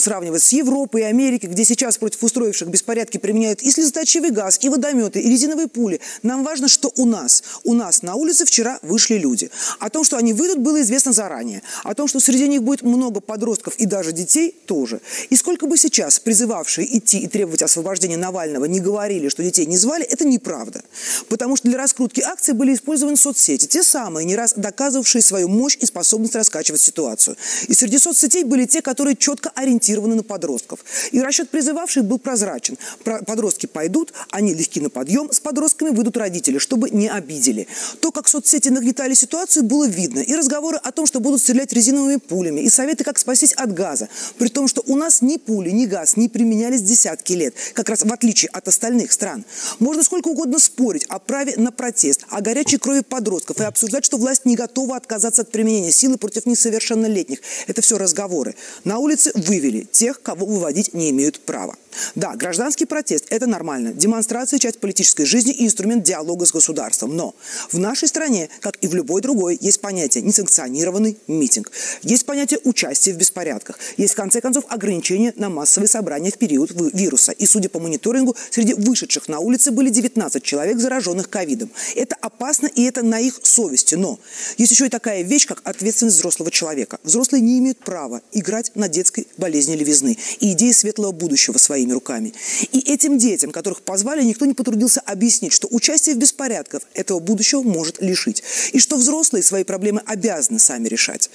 сравнивать с Европой и Америкой, где сейчас против устроивших беспорядки применяют и слезоточивый газ, и водометы, и резиновые пули. Нам важно, что у нас. У нас на улице вчера вышли люди. О том, что они выйдут, было известно заранее. О том, что среди них будет много подростков и даже детей, тоже. И сколько бы сейчас призывавшие идти и требовать освобождения Навального не говорили, что детей не звали, это неправда. Потому что для раскрутки акции были использованы соцсети, те самые, не раз доказывавшие свою мощь и способность раскачивать ситуацию. И среди соцсетей были те, которые четко ориентировались ориентированы на подростков. И расчет призывавших был прозрачен. Подростки пойдут, они легки на подъем, с подростками выйдут родители, чтобы не обидели. То, как соцсети нагнетали ситуацию, было видно. И разговоры о том, что будут стрелять резиновыми пулями, и советы, как спастись от газа. При том, что у нас ни пули, ни газ не применялись десятки лет, как раз в отличие от остальных стран. Можно сколько угодно спорить о праве на протест, о горячей крови подростков и обсуждать, что власть не готова отказаться от применения силы против несовершеннолетних. Это все разговоры. На улице вывели вывели тех, кого выводить не имеют права. Да, гражданский протест – это нормально. Демонстрация – часть политической жизни и инструмент диалога с государством. Но в нашей стране, как и в любой другой, есть понятие несанкционированный митинг. Есть понятие участия в беспорядках. Есть, в конце концов, ограничения на массовые собрания в период вируса. И, судя по мониторингу, среди вышедших на улицы были 19 человек, зараженных ковидом. Это опасно, и это на их совести. Но есть еще и такая вещь, как ответственность взрослого человека. Взрослые не имеют права играть на детской болезни левизны и идеи светлого будущего своими руками. И этим детям, которых позвали, никто не потрудился объяснить, что участие в беспорядках этого будущего может лишить. И что взрослые свои проблемы обязаны сами решать.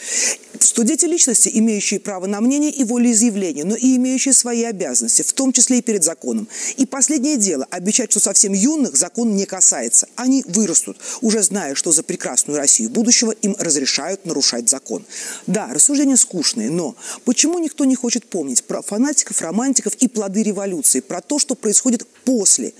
Что дети личности, имеющие право на мнение и волеизъявление, но и имеющие свои обязанности, в том числе и перед законом. И последнее дело – обещать, что совсем юных закон не касается. Они вырастут, уже зная, что за прекрасную Россию будущего им разрешают нарушать закон. Да, рассуждения скучные, но почему никто не хочет помнить про фанатиков, романтиков и плоды революции, про то, что происходит после.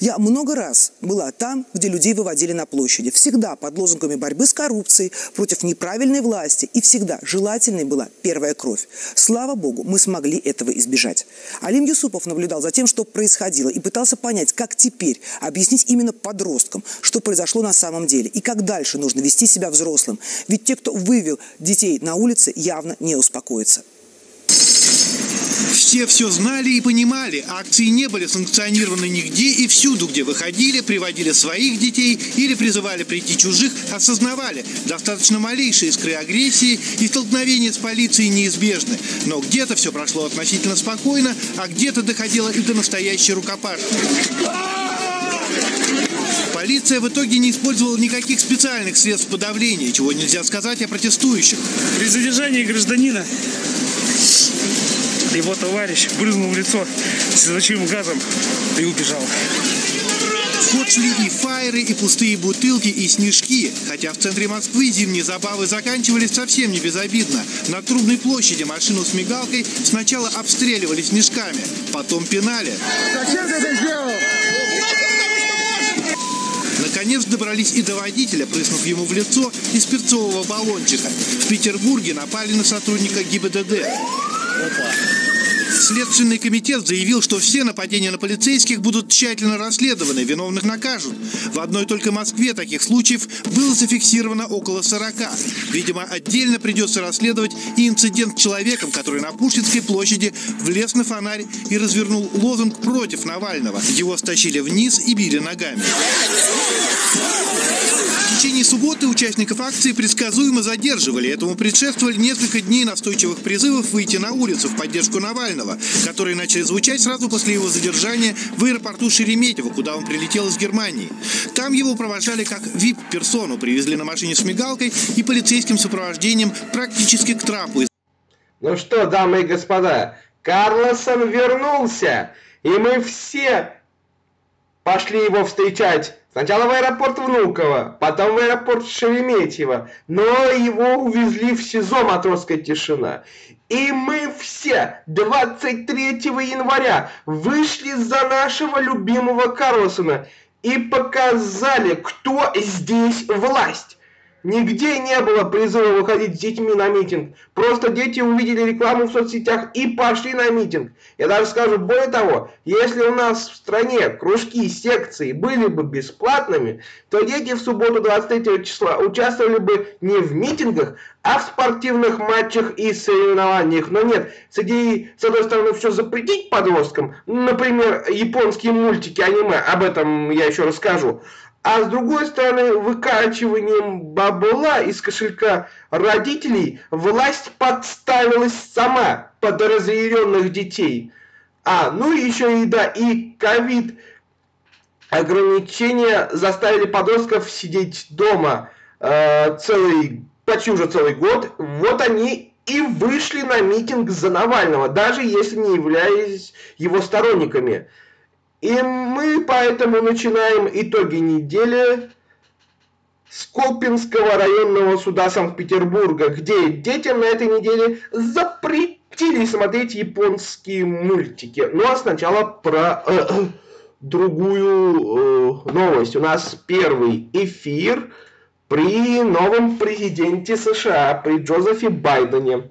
Я много раз была там, где людей выводили на площади. Всегда под лозунгами борьбы с коррупцией, против неправильной власти. И всегда желательной была первая кровь. Слава Богу, мы смогли этого избежать. Алим Юсупов наблюдал за тем, что происходило, и пытался понять, как теперь объяснить именно подросткам, что произошло на самом деле, и как дальше нужно вести себя взрослым. Ведь те, кто вывел детей на улице, явно не успокоятся. Все все знали и понимали, акции не были санкционированы нигде и всюду, где выходили, приводили своих детей или призывали прийти чужих, осознавали, достаточно малейшие искры агрессии и столкновения с полицией неизбежны. Но где-то все прошло относительно спокойно, а где-то доходило и до настоящей рукопашки. Полиция в итоге не использовала никаких специальных средств подавления, чего нельзя сказать о протестующих. При задержании гражданина его товарищ брызнул в лицо слезоточивым газом и убежал. В ход шли и фаеры, и пустые бутылки, и снежки. Хотя в центре Москвы зимние забавы заканчивались совсем не безобидно. На Трубной площади машину с мигалкой сначала обстреливали снежками, потом пинали. Зачем ты это сделал? Наконец добрались и до водителя, прыснув ему в лицо из перцового баллончика. В Петербурге напали на сотрудника ГИБДД. Опа. Следственный комитет заявил, что все нападения на полицейских будут тщательно расследованы, виновных накажут. В одной только Москве таких случаев было зафиксировано около 40. Видимо, отдельно придется расследовать и инцидент с человеком, который на Пушкинской площади влез на фонарь и развернул лозунг против Навального. Его стащили вниз и били ногами течение субботы участников акции предсказуемо задерживали. Этому предшествовали несколько дней настойчивых призывов выйти на улицу в поддержку Навального, которые начали звучать сразу после его задержания в аэропорту Шереметьево, куда он прилетел из Германии. Там его провожали как вип-персону, привезли на машине с мигалкой и полицейским сопровождением практически к трапу. Ну что, дамы и господа, Карлосон вернулся, и мы все пошли его встречать Сначала в аэропорт Внуково, потом в аэропорт Шереметьево, но его увезли в СИЗО «Матросская тишина». И мы все 23 января вышли за нашего любимого Карлсона и показали, кто здесь власть. Нигде не было призыва выходить с детьми на митинг. Просто дети увидели рекламу в соцсетях и пошли на митинг. Я даже скажу более того, если у нас в стране кружки, секции были бы бесплатными, то дети в субботу 23 числа участвовали бы не в митингах, а в спортивных матчах и соревнованиях. Но нет, с идеей, с одной стороны, все запретить подросткам, например, японские мультики, аниме, об этом я еще расскажу, а с другой стороны, выкачиванием бабла из кошелька родителей власть подставилась сама под разъяренных детей. А, ну еще и да, и ковид ограничения заставили подростков сидеть дома э, целый, почти уже целый год. Вот они и вышли на митинг за Навального, даже если не являлись его сторонниками. И мы поэтому начинаем итоги недели с Колпинского районного суда Санкт-Петербурга, где детям на этой неделе запретили смотреть японские мультики. Ну а сначала про э, э, другую э, новость. У нас первый эфир при новом президенте США, при Джозефе Байдене.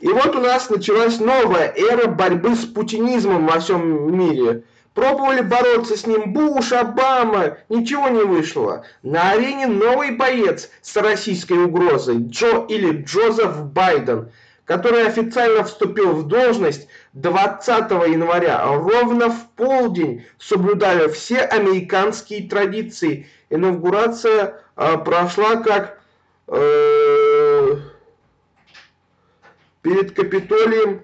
И вот у нас началась новая эра борьбы с путинизмом во всем мире – Пробовали бороться с ним Буш, Обама, ничего не вышло. На арене новый боец с российской угрозой, Джо или Джозеф Байден, который официально вступил в должность 20 января, ровно в полдень, соблюдая все американские традиции. Инаугурация э, прошла как э, перед Капитолием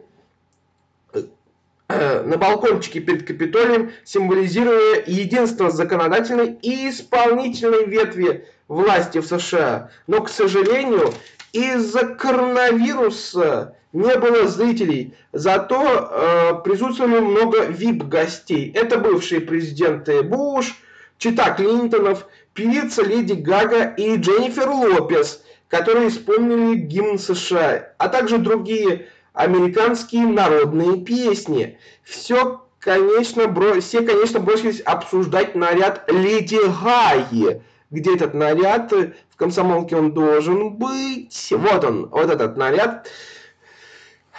на балкончике перед Капитолием, символизируя единство законодательной и исполнительной ветви власти в США. Но, к сожалению, из-за коронавируса не было зрителей, зато э, присутствовали много VIP-гостей. Это бывшие президенты Буш, Чита Клинтонов, певица Леди Гага и Дженнифер Лопес, которые исполнили гимн США, а также другие американские народные песни. Все, конечно, бро... все, конечно, бросились обсуждать наряд Леди Гаи. Где этот наряд? В комсомолке он должен быть. Вот он, вот этот наряд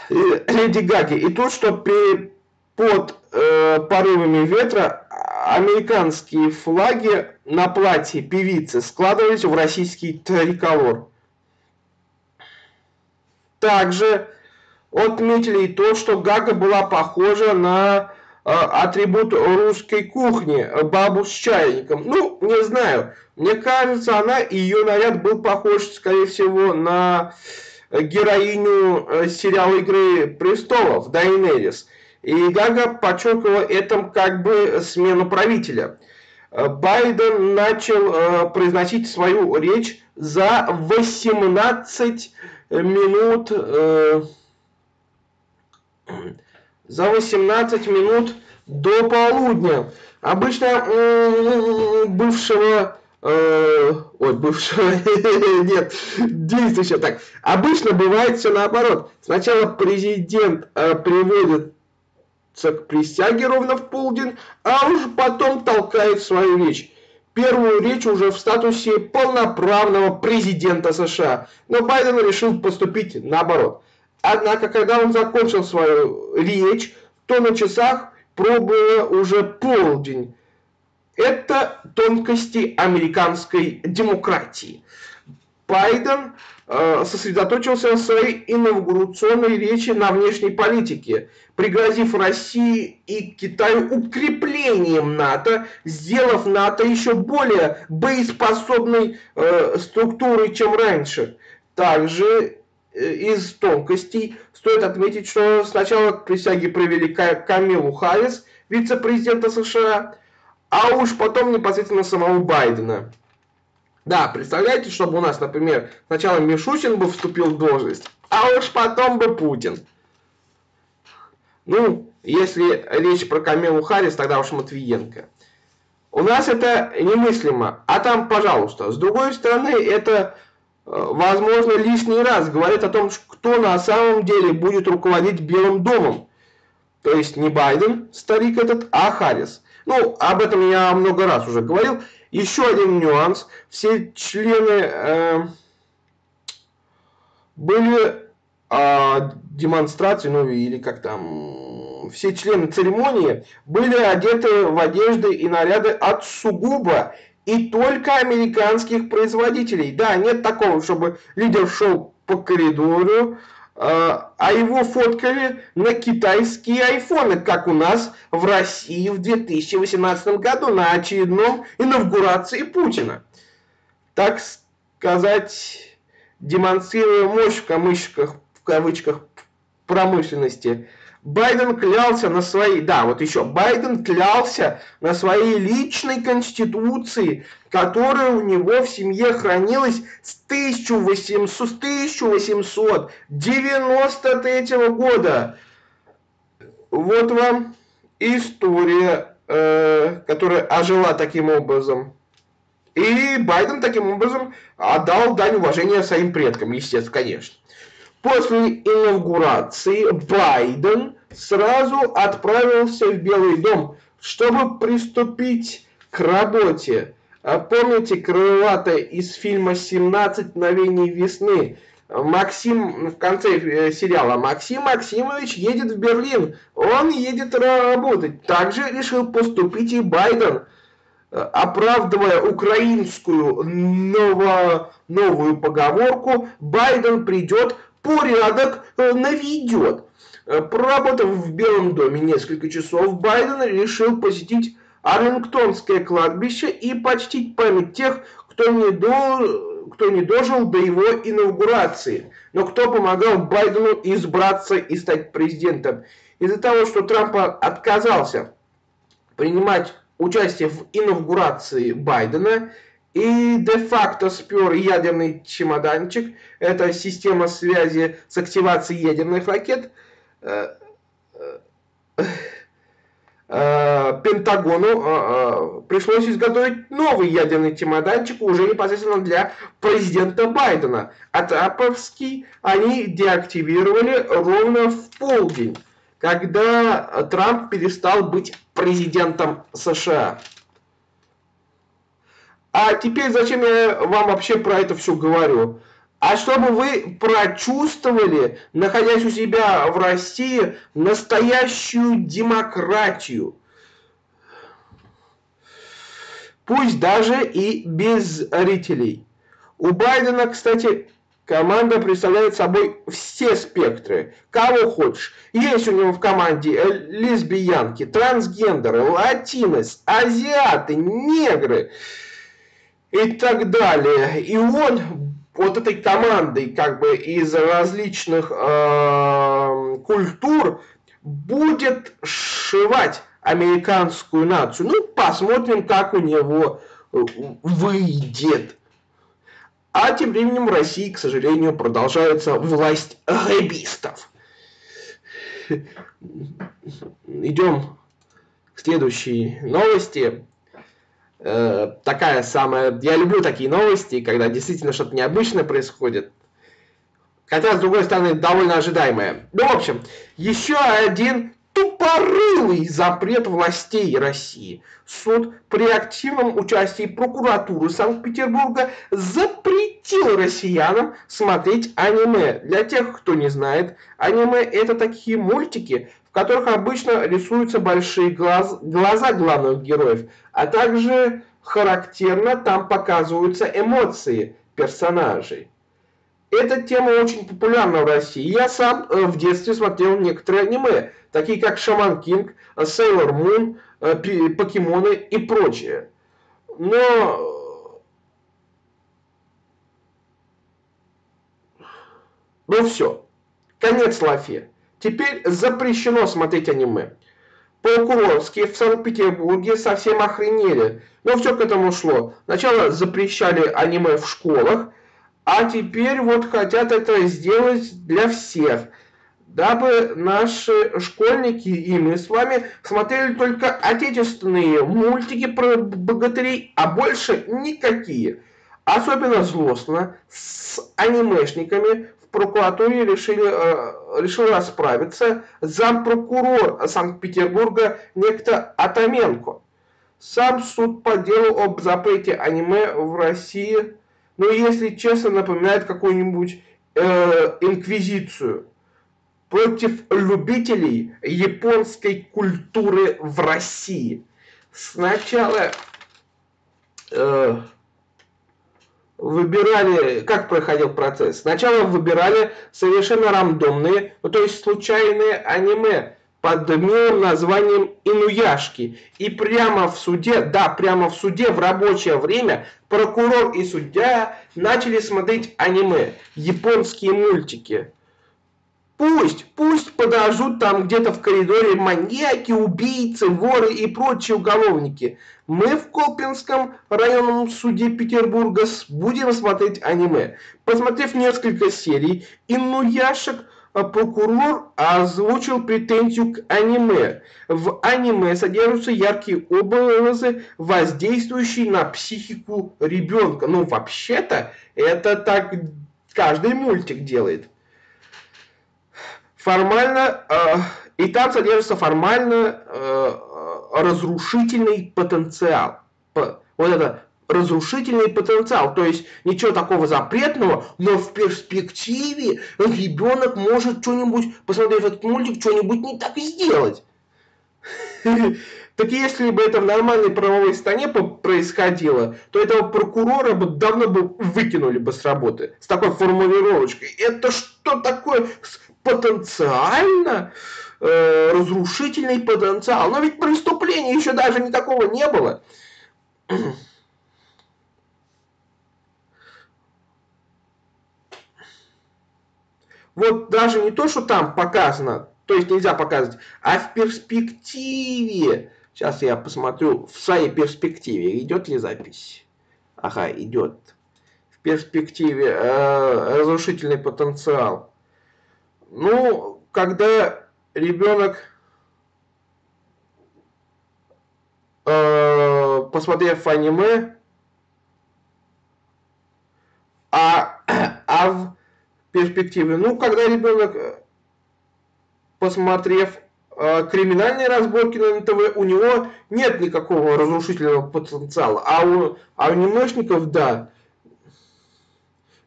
э, Леди Гаги. И то, что при, под э, порывами ветра американские флаги на платье певицы складывались в российский триколор. Также отметили и то, что Гага была похожа на э, атрибут русской кухни, э, бабу с чайником. Ну, не знаю. Мне кажется, она, ее наряд был похож, скорее всего, на героиню э, сериала «Игры престолов» Дайнерис. И Гага подчеркивала этом как бы смену правителя. Байден начал произносить свою речь за 18 минут за 18 минут до полудня. Обычно бывшего э, ой, бывшего, нет, действующего так. Обычно бывает все наоборот. Сначала президент э, приводится к присяге ровно в полдень, а уже потом толкает свою речь. Первую речь уже в статусе полноправного президента США. Но Байден решил поступить наоборот. Однако, когда он закончил свою речь, то на часах проббыло уже полдень. Это тонкости американской демократии. Байден э, сосредоточился на своей инаугурационной речи на внешней политике, пригрозив России и Китаю укреплением НАТО, сделав НАТО еще более боеспособной э, структурой, чем раньше. Также из тонкостей стоит отметить, что сначала к присяге провели Камилу Харрис, вице-президента США, а уж потом непосредственно самого Байдена. Да, представляете, чтобы у нас, например, сначала Мишустин бы вступил в должность, а уж потом бы Путин. Ну, если речь про Камилу Харрис, тогда уж Матвиенко. У нас это немыслимо, а там, пожалуйста. С другой стороны, это возможно, лишний раз говорит о том, кто на самом деле будет руководить Белым домом. То есть не Байден, старик этот, а Харрис. Ну, об этом я много раз уже говорил. Еще один нюанс. Все члены э, были э, демонстрации, ну или как там, все члены церемонии были одеты в одежды и наряды от сугубо и только американских производителей. Да, нет такого, чтобы лидер шел по коридору, а, а его фоткали на китайские айфоны, как у нас в России в 2018 году на очередном инаугурации Путина. Так сказать, демонстрируя мощь в камышках, в кавычках промышленности, Байден клялся на своей, да, вот еще, Байден клялся на своей личной конституции, которая у него в семье хранилась с 1800, с 1893 года. Вот вам история, э, которая ожила таким образом. И Байден таким образом отдал дань уважения своим предкам, естественно, конечно. После инаугурации Байден сразу отправился в Белый дом, чтобы приступить к работе. А помните крылатое из фильма «17 мгновений весны»? Максим в конце э, сериала Максим Максимович едет в Берлин. Он едет работать. Также решил поступить и Байден, оправдывая украинскую ново, новую поговорку «Байден придет, порядок э, наведет». Э, проработав в Белом доме несколько часов, Байден решил посетить Арлингтонское кладбище и почтить память тех, кто не, до... кто не дожил до его инаугурации, но кто помогал Байдену избраться и стать президентом. Из-за того, что Трамп отказался принимать участие в инаугурации Байдена и де-факто спер ядерный чемоданчик, это система связи с активацией ядерных ракет – Пентагону пришлось изготовить новый ядерный чемоданчик уже непосредственно для президента Байдена. А Траповский они деактивировали ровно в полдень, когда Трамп перестал быть президентом США. А теперь зачем я вам вообще про это все говорю? А чтобы вы прочувствовали, находясь у себя в России, настоящую демократию. Пусть даже и без зрителей. У Байдена, кстати, команда представляет собой все спектры. Кого хочешь. Есть у него в команде лесбиянки, трансгендеры, латинос, азиаты, негры и так далее. И он вот этой командой как бы из различных э, культур будет сшивать американскую нацию. Ну, посмотрим, как у него э, выйдет. А тем временем в России, к сожалению, продолжается власть гэбистов. Идем к следующей новости. Э, такая самая... Я люблю такие новости, когда действительно что-то необычное происходит. Хотя, с другой стороны, довольно ожидаемое. Ну, в общем, еще один тупорылый запрет властей России. Суд при активном участии прокуратуры Санкт-Петербурга запретил россиянам смотреть аниме. Для тех, кто не знает, аниме это такие мультики, которых обычно рисуются большие глаз, глаза главных героев, а также характерно там показываются эмоции персонажей. Эта тема очень популярна в России. Я сам э, в детстве смотрел некоторые аниме, такие как Шаман Кинг, Сейлор Мун, э, Покемоны и прочее. Но... Ну все. Конец Лафе. Теперь запрещено смотреть аниме. Прокурорские в Санкт-Петербурге совсем охренели. Но все к этому шло. Сначала запрещали аниме в школах, а теперь вот хотят это сделать для всех. Дабы наши школьники и мы с вами смотрели только отечественные мультики про богатырей, а больше никакие. Особенно злостно с анимешниками прокуратуре решили, э, решил расправиться зампрокурор Санкт-Петербурга некто Атаменко. Сам суд по делу об запрете аниме в России, ну, если честно, напоминает какую-нибудь э, инквизицию против любителей японской культуры в России. Сначала э, выбирали, как проходил процесс? Сначала выбирали совершенно рандомные, ну, то есть случайные аниме под милым названием «Инуяшки». И прямо в суде, да, прямо в суде в рабочее время прокурор и судья начали смотреть аниме, японские мультики. Пусть, пусть подождут там где-то в коридоре маньяки, убийцы, воры и прочие уголовники. Мы в Колпинском районном суде Петербурга будем смотреть аниме. Посмотрев несколько серий, Инуяшек а прокурор озвучил претензию к аниме. В аниме содержатся яркие образы, воздействующие на психику ребенка. Ну, вообще-то, это так каждый мультик делает формально, э, и там содержится формально э, разрушительный потенциал. Вот это разрушительный потенциал. То есть ничего такого запретного, но в перспективе ребенок может что-нибудь, посмотрев этот мультик, что-нибудь не так сделать. Так если бы это в нормальной правовой стране происходило, то этого прокурора бы давно бы выкинули бы с работы. С такой формулировочкой. Это что такое потенциально э, разрушительный потенциал? Но ведь преступления еще даже не такого не было. Вот даже не то, что там показано, то есть нельзя показывать, а в перспективе Сейчас я посмотрю в своей перспективе, идет ли запись. Ага, идет. В перспективе э, разрушительный потенциал. Ну, когда ребенок, э, посмотрев аниме, а, а в перспективе, ну, когда ребенок, э, посмотрев Э, криминальные разборки на НТВ, у него нет никакого разрушительного потенциала. А у, а у немощников, да.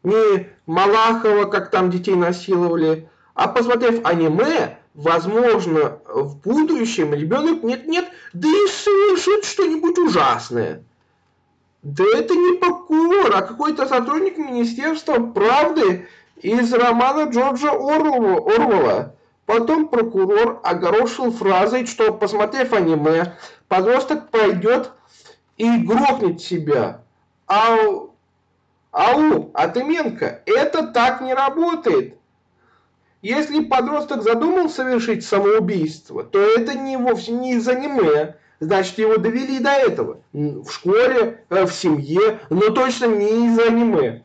Не Малахова, как там детей насиловали, а посмотрев аниме, возможно, в будущем ребенок нет-нет, да и совершит что-нибудь ужасное. Да это не прокурор, а какой-то сотрудник Министерства правды из романа Джорджа Орвелла. Потом прокурор огорошил фразой, что, посмотрев аниме, подросток пойдет и грохнет себя. Ау, ау, Атыменко, это так не работает. Если подросток задумал совершить самоубийство, то это не вовсе не из аниме. Значит, его довели до этого. В школе, э, в семье, но точно не из аниме.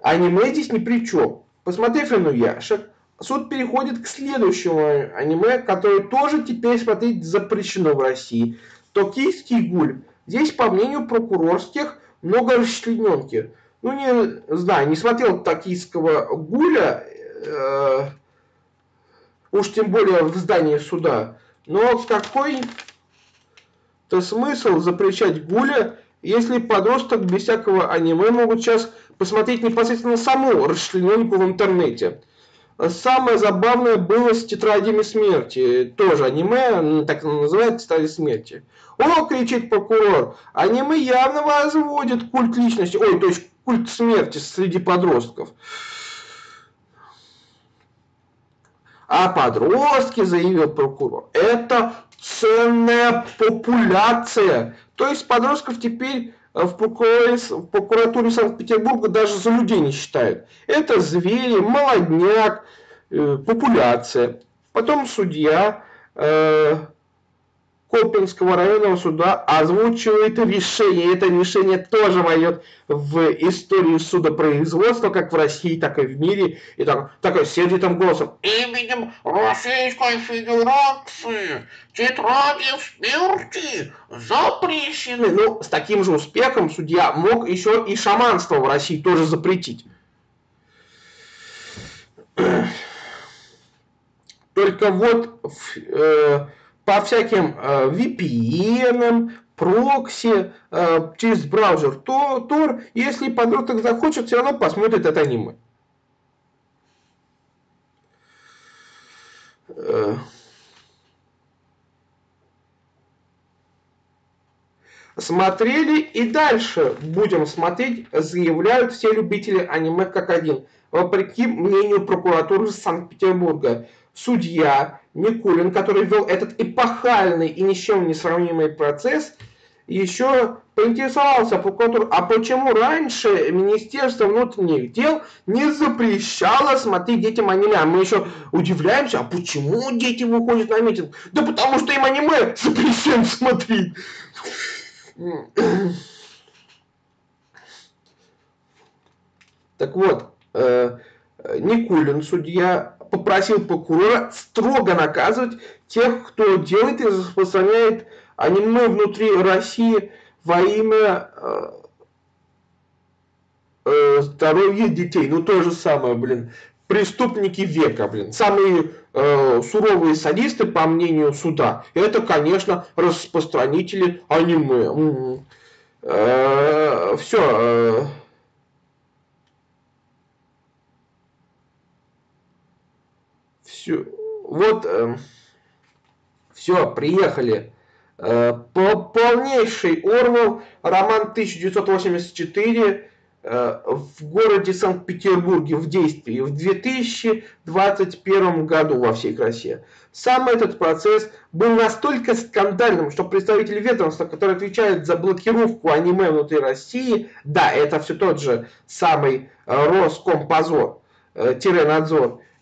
Аниме здесь ни при чем. Посмотрев Инуяшек, суд переходит к следующему аниме, которое тоже теперь смотреть запрещено в России. Токийский гуль. Здесь, по мнению прокурорских, много расчлененки. Ну, не знаю, не смотрел токийского гуля, э, уж тем более в здании суда. Но какой-то смысл запрещать гуля, если подросток без всякого аниме могут сейчас посмотреть непосредственно саму расчлененку в интернете. Самое забавное было с тетрадями смерти. Тоже аниме, так называется, тетради смерти. О, кричит прокурор, аниме явно возводит культ личности, ой, то есть культ смерти среди подростков. А подростки, заявил прокурор, это ценная популяция. То есть подростков теперь в прокуратуре, в прокуратуре Санкт-Петербурга даже за людей не считают. Это звери, молодняк, э, популяция. Потом судья э, Колпинского районного суда озвучивает решение. Это решение тоже войдет в историю судопроизводства, как в России, так и в мире. И так, такой сердитым голосом. Именем Российской Федерации тетради смерти запрещены. Ну, с таким же успехом судья мог еще и шаманство в России тоже запретить. Только вот... Э, по всяким э, VPN, прокси э, через браузер Tor, если подросток захочет, все равно посмотрит это аниме. Э, смотрели и дальше будем смотреть, заявляют все любители аниме как один. Вопреки мнению прокуратуры Санкт-Петербурга, судья Никулин, который вел этот эпохальный и ни с чем не сравнимый процесс, еще поинтересовался прокуратур, а почему раньше Министерство внутренних дел не запрещало смотреть детям аниме? А мы еще удивляемся, а почему дети выходят на митинг? Да потому что им аниме запрещено смотреть. Так вот, э, Никулин, судья, попросил прокурора строго наказывать тех, кто делает и распространяет аниме внутри России во имя э, э, здоровья детей. Ну, то же самое, блин. Преступники века, блин. Самые э, суровые садисты, по мнению суда, это, конечно, распространители аниме. Э, все. Э, все. Вот. Э, все, приехали. Э, полнейший Орвел, роман 1984 э, в городе Санкт-Петербурге в действии в 2021 году во всей красе. Сам этот процесс был настолько скандальным, что представитель ведомства, который отвечает за блокировку аниме внутри России, да, это все тот же самый э, Роскомпозор,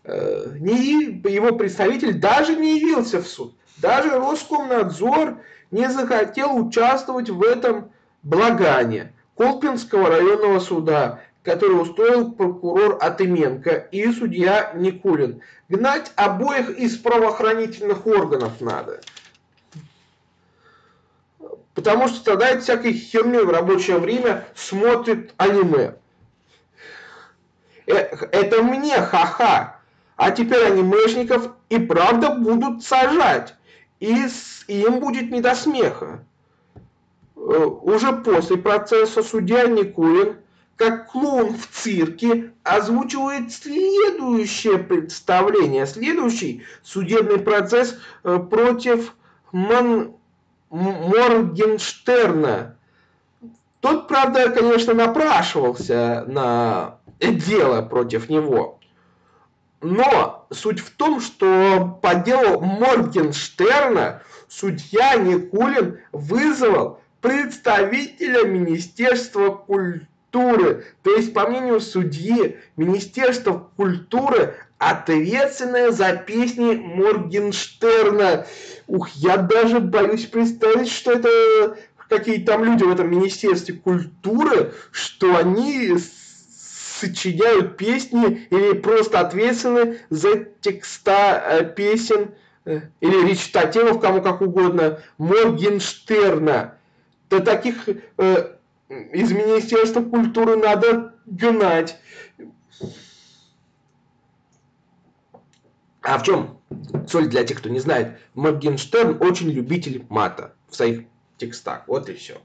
тире-надзор, его представитель даже не явился в суд. Даже Роскомнадзор не захотел участвовать в этом благане Колпинского районного суда, который устроил прокурор Атыменко и судья Никулин. Гнать обоих из правоохранительных органов надо. Потому что страдает всякой херней в рабочее время, смотрит аниме. Э, это мне ха-ха. А теперь анимешников и правда будут сажать и им будет не до смеха. Э, уже после процесса судья Никулин, как клоун в цирке, озвучивает следующее представление, следующий судебный процесс э, против Мон... Моргенштерна. Тот, правда, конечно, напрашивался на дело против него. Но суть в том, что по делу Моргенштерна судья Никулин вызвал представителя Министерства культуры. То есть, по мнению судьи, Министерство культуры ответственное за песни Моргенштерна. Ух, я даже боюсь представить, что это какие там люди в этом Министерстве культуры, что они сочиняют песни или просто ответственны за текста э, песен э, или речитативов, кому как угодно, Моргенштерна. Да таких э, из Министерства культуры надо гнать. А в чем соль для тех, кто не знает? Моргенштерн очень любитель мата в своих текстах. Вот и все.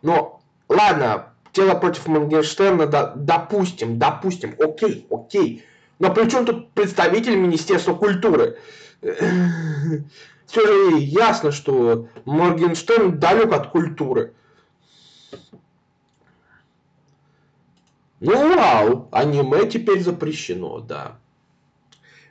Но, ладно, дело против Мангенштерна, да, допустим, допустим, окей, окей. Но при чем тут представитель Министерства культуры? Все же ясно, что Моргенштерн далек от культуры. Ну вау, аниме теперь запрещено, да.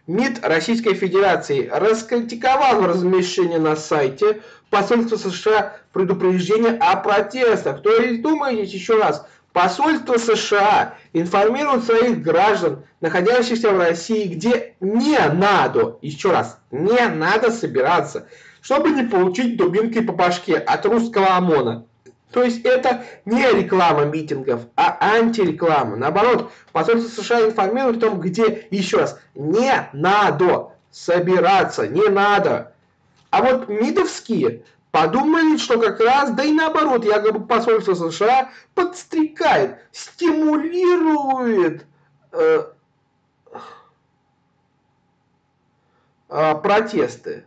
МИД Российской Федерации раскритиковал размещение на сайте посольства США предупреждение о протестах. То есть, думаете еще раз, посольство США информирует своих граждан, находящихся в России, где не надо, еще раз, не надо собираться, чтобы не получить дубинкой по башке от русского ОМОНа. То есть это не реклама митингов, а антиреклама. Наоборот, посольство США информирует о том, где, еще раз, не надо собираться, не надо. А вот МИДовские подумали, что как раз, да и наоборот, якобы посольство США подстрекает, стимулирует э, э, протесты.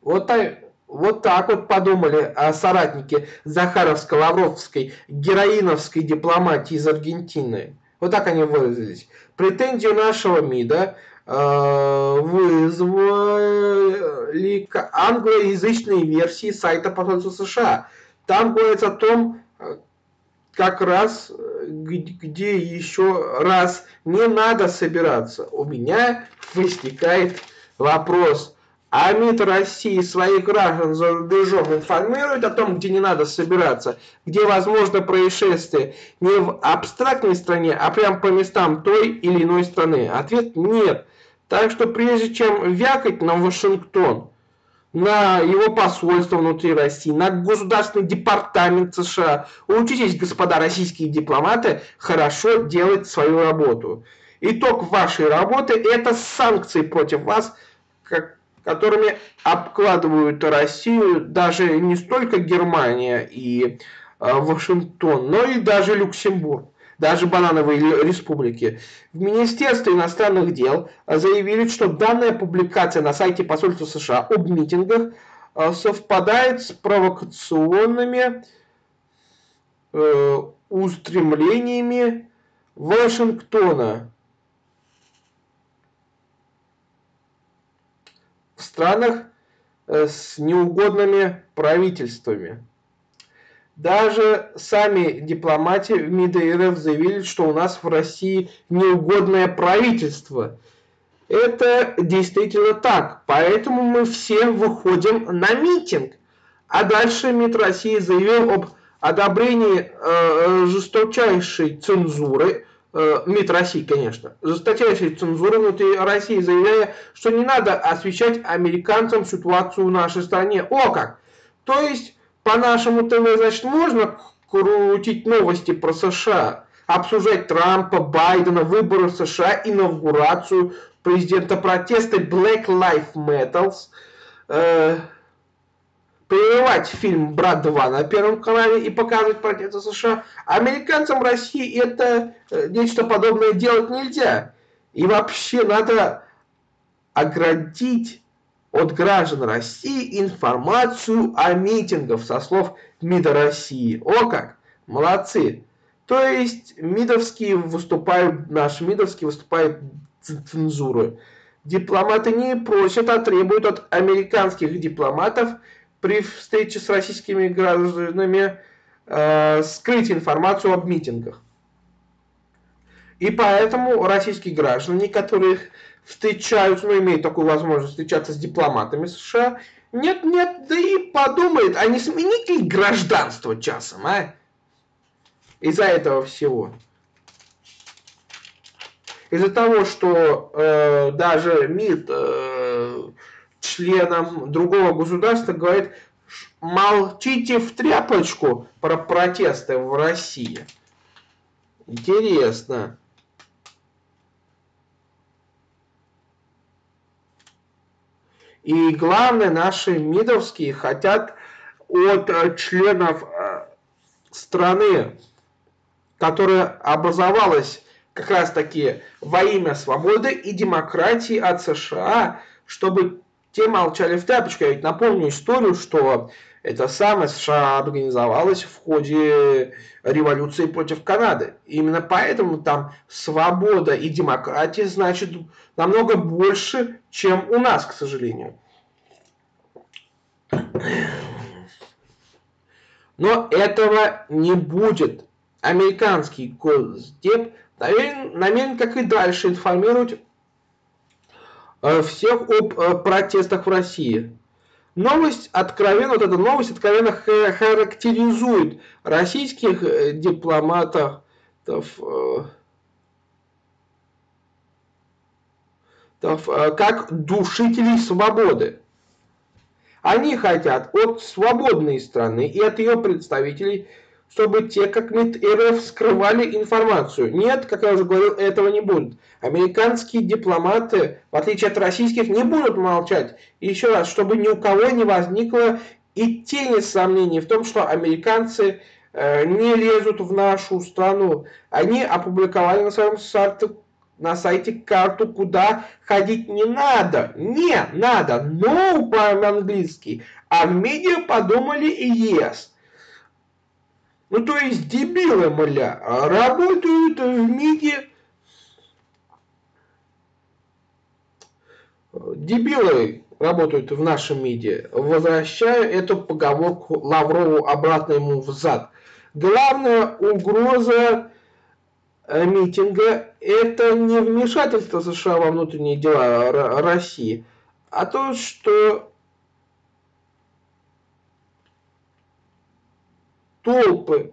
Вот так, вот так вот подумали о соратнике Захаровско-Лавровской героиновской дипломатии из Аргентины. Вот так они выразились. Претензию нашего МИДа э, вызвали англоязычные версии сайта посольства США. Там говорится о том, э, как раз, э, где еще раз не надо собираться. У меня возникает вопрос. А МИД России своих граждан за рубежом информирует о том, где не надо собираться, где возможно происшествие не в абстрактной стране, а прям по местам той или иной страны? Ответ нет. Так что прежде чем вякать на Вашингтон, на его посольство внутри России, на государственный департамент США. Учитесь, господа российские дипломаты, хорошо делать свою работу. Итог вашей работы – это санкции против вас, как, которыми обкладывают Россию даже не столько Германия и э, Вашингтон, но и даже Люксембург даже банановые республики. В Министерстве иностранных дел заявили, что данная публикация на сайте посольства США об митингах э, совпадает с провокационными э, устремлениями Вашингтона в странах э, с неугодными правительствами. Даже сами дипломаты МИД РФ заявили, что у нас в России неугодное правительство. Это действительно так, поэтому мы все выходим на митинг. А дальше МИД России заявил об одобрении э, жесточайшей цензуры, э, МИД России, конечно, жесточайшей цензуры внутри России, заявляя, что не надо освещать американцам ситуацию в нашей стране. О как! То есть по нашему ТВ, значит, можно крутить новости про США, обсуждать Трампа, Байдена, выборы в США, инаугурацию президента протеста Black Lives Matter, э, прерывать фильм «Брат 2» на Первом канале и показывать протесты США. Американцам России это э, нечто подобное делать нельзя. И вообще надо оградить от граждан России информацию о митингах со слов МИДа России. О как! Молодцы! То есть МИДовские выступают, наши МИДовские выступают цензурой. Дипломаты не просят, а требуют от американских дипломатов при встрече с российскими гражданами э, скрыть информацию об митингах. И поэтому российские граждане, которых встречаются, ну, имеют такую возможность встречаться с дипломатами США. Нет, нет, да и подумает, а не сменить ли гражданство часом, а? Из-за этого всего. Из-за того, что э, даже МИД э, членам другого государства говорит, молчите в тряпочку про протесты в России. Интересно. И главное, наши МИДовские хотят от э, членов э, страны, которая образовалась как раз таки во имя свободы и демократии от США, чтобы те молчали в тряпочку. Я ведь напомню историю, что это самое США организовалось в ходе революции против Канады. Именно поэтому там свобода и демократия значит намного больше, чем у нас, к сожалению. Но этого не будет. Американский Госдеп намерен, намерен, как и дальше, информировать э, всех об э, протестах в России. Новость откровенно, вот эта новость откровенно характеризует российских э, дипломатов как душителей свободы. Они хотят от свободной страны и от ее представителей, чтобы те, как МИД РФ, скрывали информацию. Нет, как я уже говорил, этого не будет. Американские дипломаты, в отличие от российских, не будут молчать. Еще раз, чтобы ни у кого не возникло и тени сомнений в том, что американцы э, не лезут в нашу страну. Они опубликовали на своем сайте на сайте карту, куда ходить не надо. Не надо. No по-английски. А в медиа подумали и yes. Ну, то есть дебилы, мля, работают в МИДе. Дебилы работают в нашем МИДе. Возвращаю эту поговорку Лаврову обратно ему в зад. Главная угроза митинга – это не вмешательство США во внутренние дела России, а то, что толпы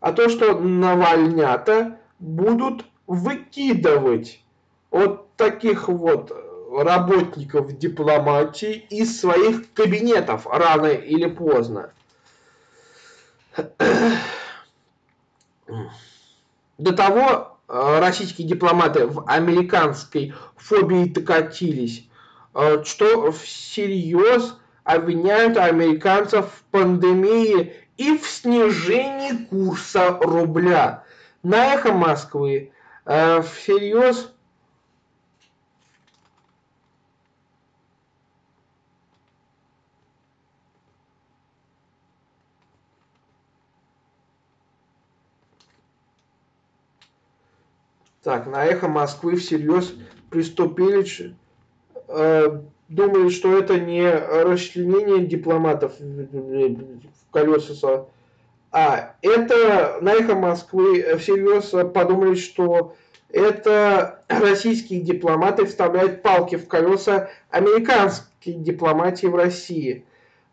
а то, что Навальнята будут выкидывать вот таких вот работников дипломатии из своих кабинетов рано или поздно. До того э, российские дипломаты в американской фобии докатились, э, что всерьез обвиняют американцев в пандемии и в снижении курса рубля. На эхо Москвы э, всерьез Так, на эхо Москвы всерьез приступили, э, думали, что это не расчленение дипломатов в колеса, а это на эхо Москвы всерьез подумали, что это российские дипломаты вставляют палки в колеса американской дипломатии в России.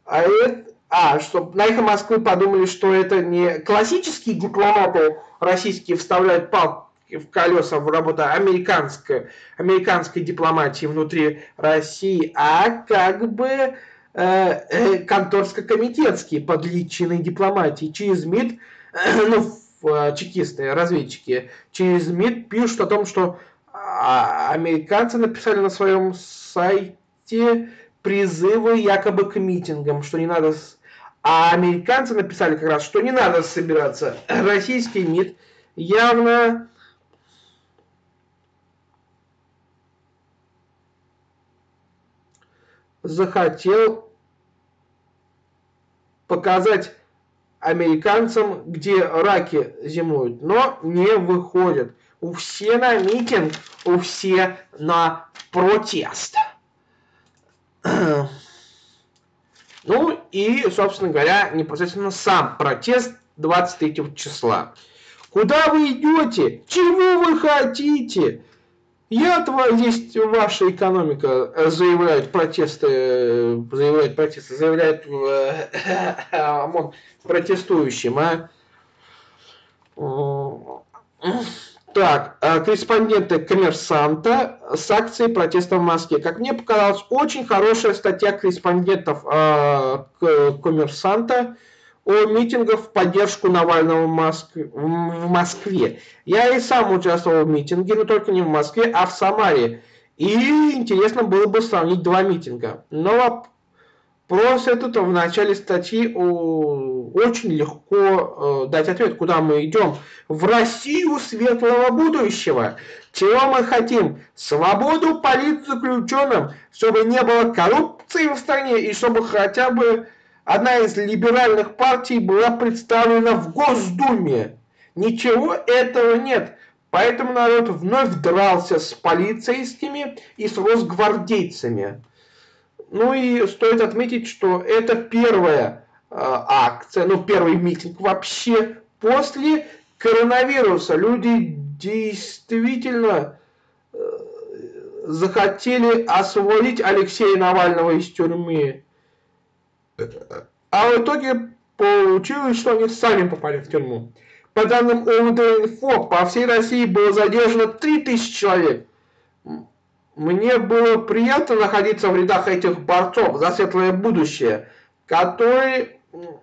А, это, а что на эхо Москвы подумали, что это не классические дипломаты российские вставляют палки в колеса в работу американской, американской дипломатии внутри России, а как бы э, э, конторско-комитетские под личиной дипломатии. Через МИД, э, ну, э, чекисты, разведчики, через МИД пишут о том, что а, американцы написали на своем сайте призывы якобы к митингам, что не надо... А американцы написали как раз, что не надо собираться. Российский МИД явно захотел показать американцам, где раки зимуют, но не выходят. У все на митинг, у все на протест. Ну и, собственно говоря, непосредственно сам протест 23 числа. Куда вы идете? Чего вы хотите? Я есть ваша экономика, э, заявляет протесты, э, заявляет протесты, заявляет э, ОМОН протестующим, а? Так, корреспонденты коммерсанта с акцией протеста в Москве. Как мне показалось, очень хорошая статья корреспондентов коммерсанта о митингах в поддержку Навального в Москве. Я и сам участвовал в митинге, но только не в Москве, а в Самаре. И интересно было бы сравнить два митинга. Но вопрос этот в начале статьи очень легко э, дать ответ, куда мы идем. В Россию светлого будущего. Чего мы хотим? Свободу политзаключенным, чтобы не было коррупции в стране и чтобы хотя бы одна из либеральных партий была представлена в Госдуме. Ничего этого нет. Поэтому народ вновь дрался с полицейскими и с росгвардейцами. Ну и стоит отметить, что это первая э, акция, ну первый митинг вообще после коронавируса. Люди действительно э, захотели освободить Алексея Навального из тюрьмы. А в итоге получилось, что они сами попали в тюрьму. По данным ОВД-инфо, по всей России было задержано 3000 человек. Мне было приятно находиться в рядах этих борцов за светлое будущее, которые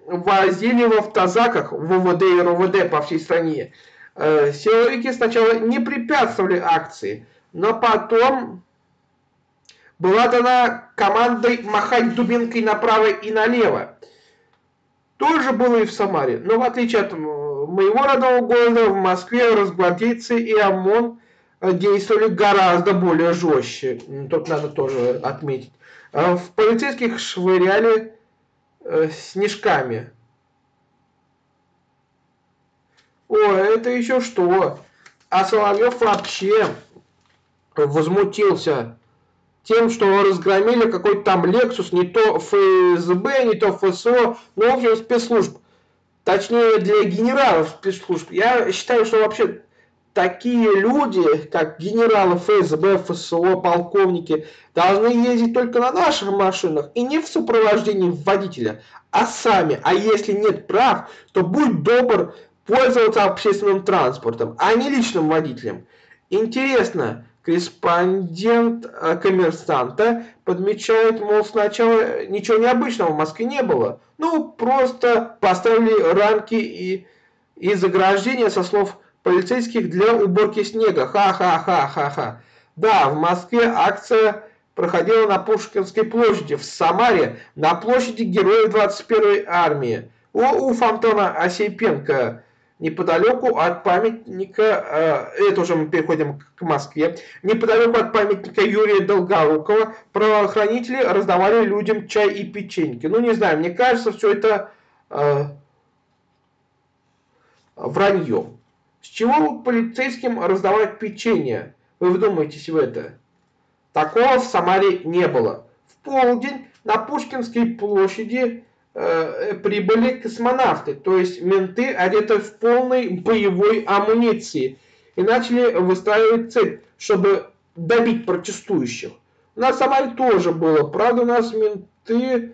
возили в автозаках в УВД и РУВД по всей стране. Э, силовики сначала не препятствовали акции, но потом была дана командой махать дубинкой направо и налево. тоже было и в Самаре. Но в отличие от моего родного города, в Москве разгвардейцы и ОМОН э, действовали гораздо более жестче. Тут надо тоже отметить. А в полицейских швыряли э, снежками. О, это еще что? А Соловьев вообще возмутился тем, что разгромили какой-то там Lexus, не то ФСБ, не то ФСО, ну, в общем, спецслужб. Точнее, для генералов спецслужб. Я считаю, что вообще такие люди, как генералы ФСБ, ФСО, полковники, должны ездить только на наших машинах и не в сопровождении водителя, а сами. А если нет прав, то будь добр пользоваться общественным транспортом, а не личным водителем. Интересно, корреспондент э, коммерсанта подмечает, мол, сначала ничего необычного в Москве не было. Ну, просто поставили рамки и, и заграждения со слов полицейских для уборки снега. Ха-ха-ха-ха-ха. Да, в Москве акция проходила на Пушкинской площади, в Самаре на площади Героев 21-й армии. У, у Фонтона Осипенко неподалеку от памятника, э, это уже мы переходим к Москве, неподалеку от памятника Юрия Долгорукова правоохранители раздавали людям чай и печеньки. Ну, не знаю, мне кажется, все это э, вранье. С чего полицейским раздавать печенье? Вы вдумаетесь в это? Такого в Самаре не было. В полдень на Пушкинской площади Э, прибыли космонавты, то есть менты, одеты в полной боевой амуниции, и начали выстраивать цепь, чтобы добить протестующих. У нас в Самаре тоже было, правда у нас менты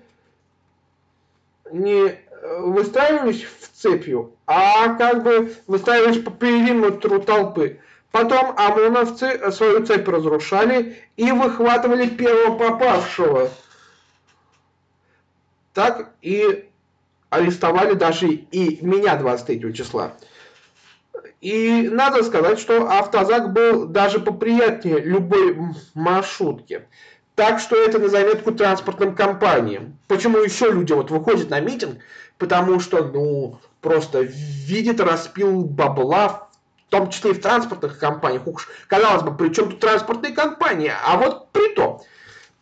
не э, выстраивались в цепью, а как бы выстраивались по периметру толпы. Потом ОМОНовцы свою цепь разрушали и выхватывали первого попавшего – так и арестовали даже и меня 23 числа. И надо сказать, что автозак был даже поприятнее любой маршрутки. Так что это на заметку транспортным компаниям. Почему еще люди вот выходят на митинг? Потому что, ну, просто видят распил бабла, в том числе и в транспортных компаниях. Уж, казалось бы, при чем тут транспортные компании? А вот при том.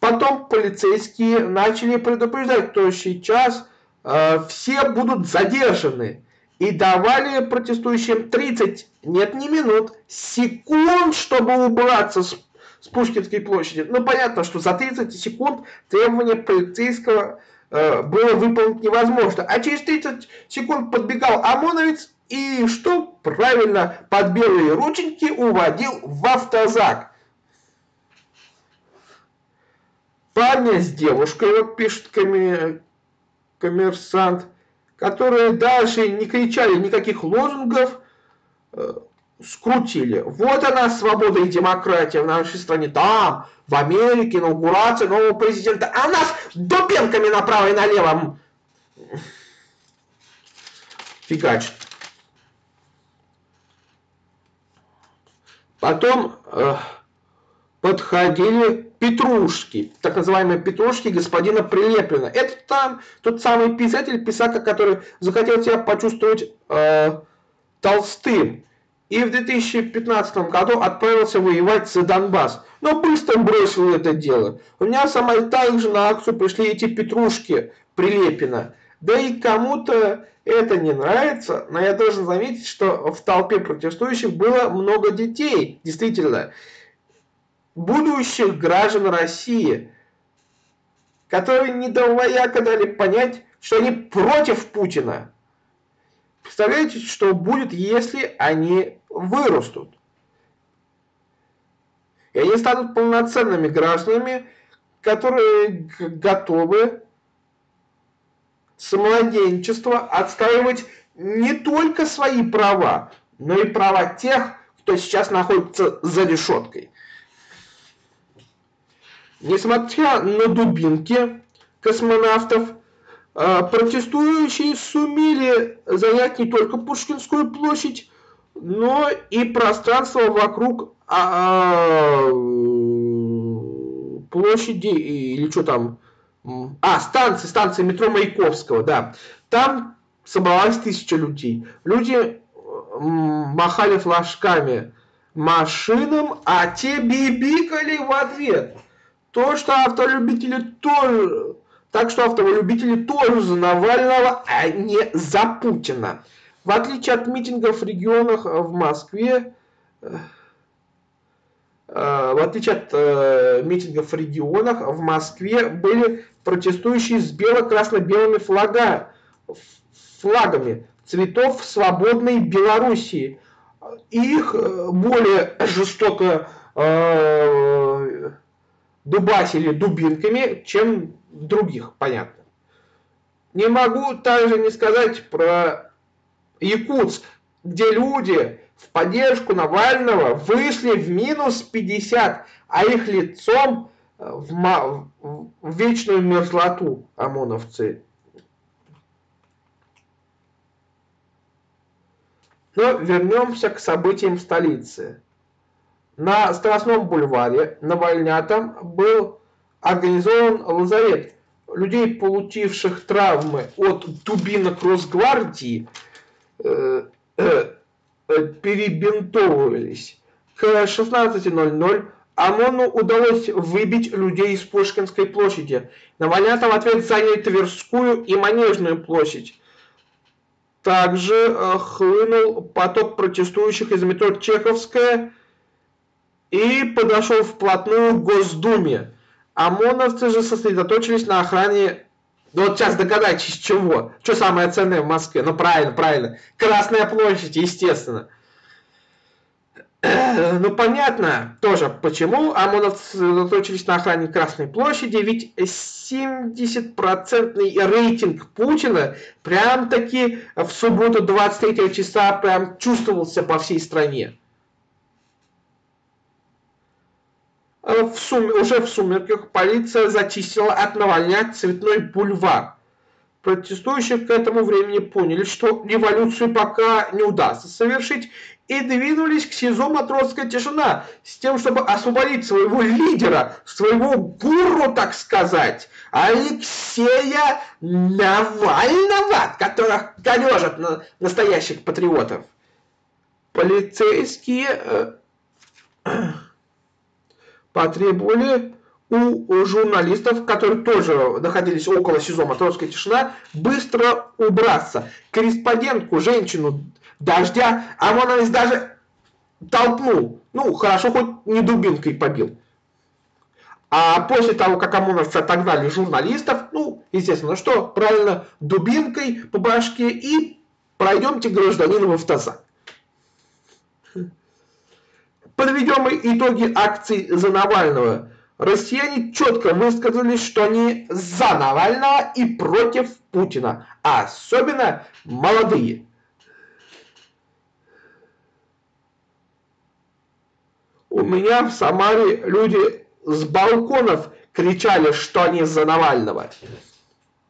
Потом полицейские начали предупреждать, что сейчас э, все будут задержаны. И давали протестующим 30, нет, не минут, секунд, чтобы убраться с, с Пушкинской площади. Ну, понятно, что за 30 секунд требование полицейского э, было выполнить невозможно. А через 30 секунд подбегал ОМОНовец и что? Правильно, под белые рученьки уводил в автозак. Парня с девушкой, вот пишет коммерсант, которые даже не кричали никаких лозунгов, э, скрутили. Вот она, свобода и демократия в нашей стране. Там, в Америке, инаугурация нового президента. А нас допенками направо и налево фигачит. Потом э, подходили петрушки, так называемые петрушки господина Прилеплина. Это там тот самый писатель, писака, который захотел себя почувствовать э, толстым. И в 2015 году отправился воевать за Донбасс. Но быстро бросил это дело. У меня сама также на акцию пришли эти петрушки Прилепина. Да и кому-то это не нравится, но я должен заметить, что в толпе протестующих было много детей, действительно будущих граждан России, которые не недовояко дали понять, что они против Путина. Представляете, что будет, если они вырастут? И они станут полноценными гражданами, которые готовы с младенчества отстаивать не только свои права, но и права тех, кто сейчас находится за решеткой. Несмотря на дубинки космонавтов, а, протестующие сумели занять не только Пушкинскую площадь, но и пространство вокруг а, площади или что там, а, станции, станции метро Маяковского, да. Там собралась тысяча людей. Люди махали флажками машинам, а те бибикали в ответ. То, что автолюбители тоже... Так что автолюбители тоже за Навального, а не за Путина. В отличие от митингов в регионах в Москве, э, в отличие от э, митингов в регионах, в Москве были протестующие с бело-красно-белыми флага, флагами цветов свободной Белоруссии. Их э, более жестоко э, дубасили дубинками, чем других, понятно. Не могу также не сказать про Якутск, где люди в поддержку Навального вышли в минус 50, а их лицом в, в вечную мерзлоту ОМОНовцы. Но вернемся к событиям в столице. На Страстном бульваре на Вольнятом был организован лазарет. Людей, получивших травмы от дубинок Росгвардии, э, э, перебинтовывались. К 16.00 ОМОНу удалось выбить людей из Пушкинской площади. Навальнята в ответ заняли Тверскую и Манежную площадь. Также э, хлынул поток протестующих из метро Чеховская и подошел вплотную к Госдуме. ОМОНовцы же сосредоточились на охране ну вот сейчас догадайтесь, чего? Что самое ценное в Москве? Ну правильно, правильно. Красная площадь, естественно. Ну, понятно тоже, почему ОМОНовцы сосредоточились на охране Красной площади, ведь 70% рейтинг Путина прям-таки в субботу 23 числа прям чувствовался по всей стране. В сумме, уже в сумерках полиция зачистила от Навальня цветной бульвар. Протестующие к этому времени поняли, что революцию пока не удастся совершить, и двинулись к СИЗО «Матросская тишина» с тем, чтобы освободить своего лидера, своего гуру, так сказать, Алексея Навального, которых корежат на настоящих патриотов. Полицейские э, потребовали у журналистов, которые тоже находились около СИЗО «Матросская тишина», быстро убраться. Корреспондентку, женщину, дождя, а ОМОНовец даже толкнул. Ну, хорошо, хоть не дубинкой побил. А после того, как ОМОНовцы отогнали журналистов, ну, естественно, что? Правильно, дубинкой по башке и пройдемте гражданину в автозак. Подведем итоги акций за Навального. Россияне четко высказались, что они за Навального и против Путина, а особенно молодые. У меня в Самаре люди с балконов кричали, что они за Навального.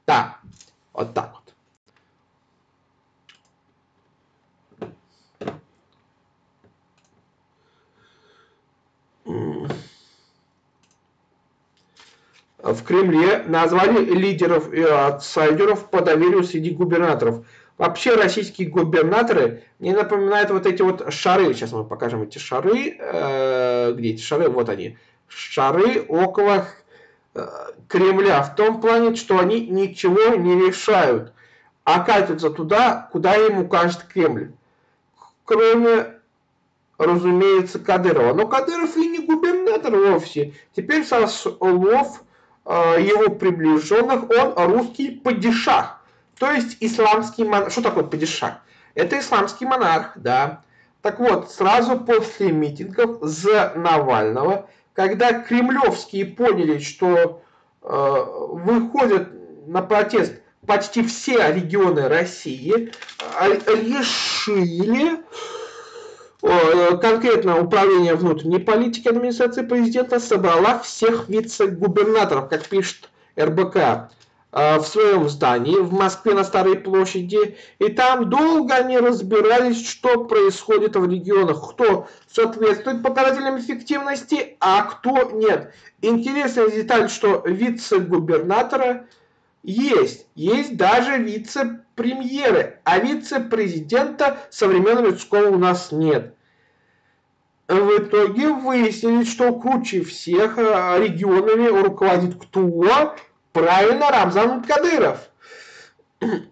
Да, вот так вот. В Кремле назвали лидеров и аутсайдеров по доверию среди губернаторов. Вообще российские губернаторы мне напоминают вот эти вот шары. Сейчас мы покажем эти шары. Э, где эти шары? Вот они. Шары около э, Кремля. В том плане, что они ничего не решают. А катятся туда, куда им укажет Кремль. Кроме, разумеется, Кадырова. Но Кадыров и не губернатор вовсе. Теперь со слов э, его приближенных он русский падишах то есть исламский монарх. Что такое падишах? Это исламский монарх, да. Так вот, сразу после митингов за Навального, когда кремлевские поняли, что э, выходят на протест почти все регионы России, э, решили э, конкретно управление внутренней политики администрации президента собрала всех вице-губернаторов, как пишет РБК. Э, в своем здании в Москве на Старой площади, и там долго они разбирались, что происходит в регионах, кто соответствует показателям эффективности, а кто нет. Интересная деталь, что вице-губернатора есть, есть даже вице премьеры, а вице-президента современного людского у нас нет. В итоге выяснилось, что круче всех э, регионами руководит кто? Правильно, Рамзан Кадыров.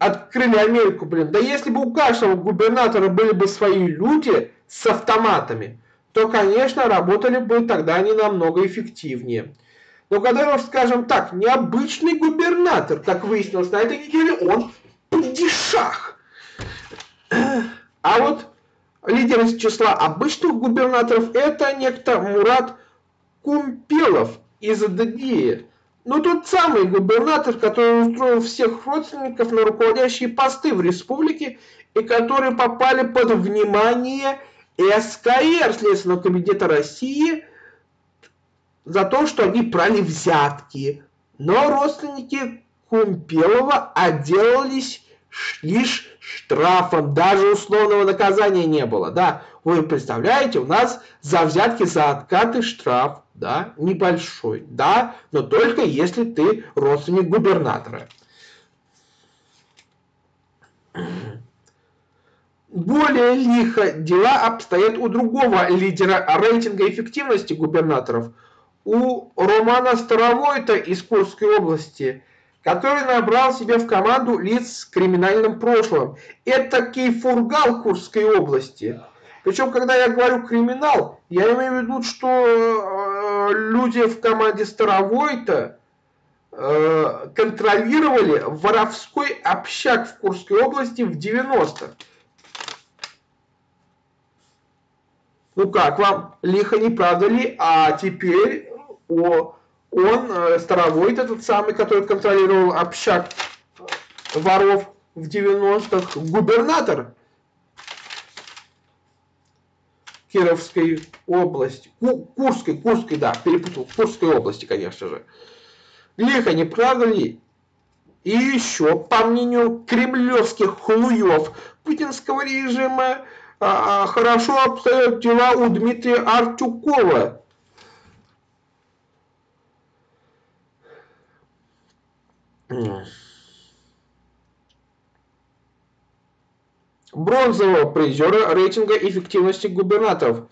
Открыли Америку, блин. Да если бы у каждого губернатора были бы свои люди с автоматами, то, конечно, работали бы тогда они намного эффективнее. Но Кадыров, скажем так, необычный губернатор, как выяснилось на этой неделе, он падишах. А вот лидер из числа обычных губернаторов это некто Мурат Кумпелов из Адыгеи. Ну, тот самый губернатор, который устроил всех родственников на руководящие посты в республике и которые попали под внимание СКР Следственного комитета России за то, что они брали взятки. Но родственники Кумпелова отделались лишь штрафом, даже условного наказания не было, да. Вы представляете, у нас за взятки за откаты штраф, да, небольшой, да, но только если ты родственник губернатора. Более лихо дела обстоят у другого лидера рейтинга эффективности губернаторов, у Романа Старовойта из Курской области – который набрал себе в команду лиц с криминальным прошлым. Это Кейфургал Курской области. Причем, когда я говорю криминал, я имею в виду, что э, люди в команде Старовой-то э, контролировали воровской общак в Курской области в 90-х. Ну как вам, лихо не правда ли? А теперь о он, э, Старовойт, этот самый, который контролировал общак воров в 90-х, губернатор Кировской области, Курской, Курской, да, перепутал, Курской области, конечно же. Лихо, не правда ли? И еще, по мнению кремлевских хлуев путинского режима, а, а, хорошо обстоят дела у Дмитрия Артюкова, бронзового призера рейтинга эффективности губернаторов.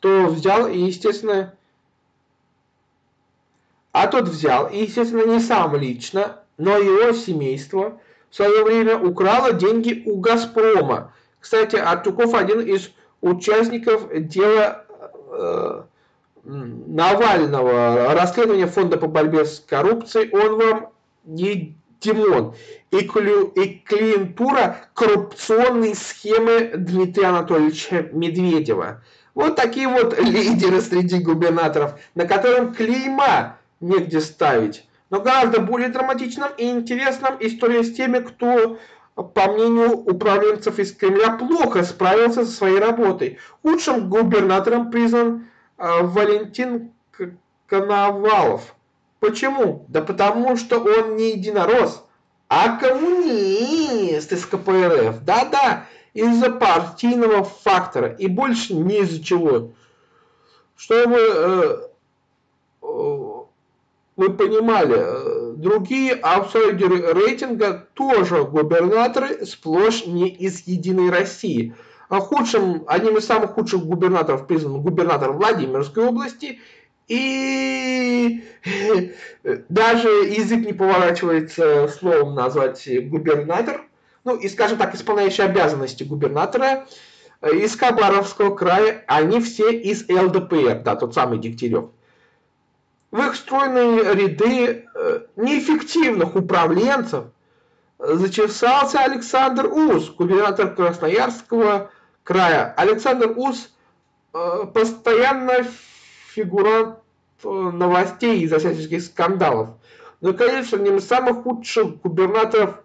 То взял и, естественно, а тот взял, и, естественно, не сам лично, но его семейство в свое время украло деньги у «Газпрома». Кстати, Артюков один из участников дела э, Навального, расследование фонда по борьбе с коррупцией, он вам не Димон. И, клю, и клиентура коррупционной схемы Дмитрия Анатольевича Медведева. Вот такие вот лидеры среди губернаторов, на котором клейма негде ставить. Но гораздо более драматичным и интересным история с теми, кто, по мнению управленцев из Кремля, плохо справился со своей работой. Худшим губернатором признан Валентин Коновалов. Почему? Да потому что он не единорос, а коммунист из КПРФ. Да-да, из-за партийного фактора и больше не из-за чего. Чтобы э, э, вы понимали, э, другие аутсайдеры рейтинга тоже губернаторы сплошь не из Единой России – а худшим, одним из самых худших губернаторов признан губернатор Владимирской области. И даже язык не поворачивается словом назвать губернатор, ну и, скажем так, исполняющий обязанности губернатора из Хабаровского края, они все из ЛДПР, да, тот самый Дегтярев. В их стройные ряды э, неэффективных управленцев зачесался Александр Ус, губернатор Красноярского края. Александр Ус э, постоянно фигурант э, новостей из-за всяческих скандалов. Но, конечно, одним из самых худших губернаторов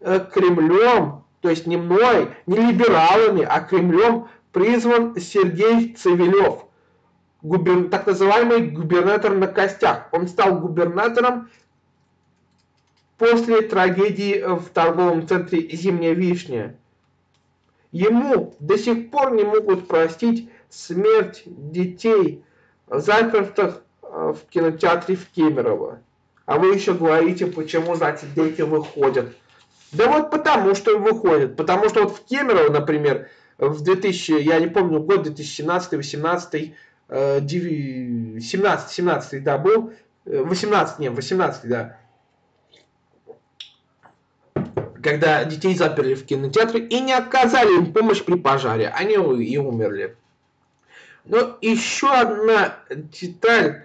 э, Кремлем, то есть не мной, не либералами, а Кремлем, призван Сергей Цивилев, губер... так называемый губернатор на костях. Он стал губернатором после трагедии в торговом центре «Зимняя вишня». Ему до сих пор не могут простить смерть детей, запертых э, в кинотеатре в Кемерово. а вы еще говорите, почему, значит, дети выходят. Да вот потому, что выходят. Потому что вот в Кемерово, например, в 2000, я не помню, год 2017, 18, 17, 17, да, был, 18, э, не, 18, да, когда детей заперли в кинотеатре и не оказали им помощь при пожаре. Они и умерли. Но еще одна деталь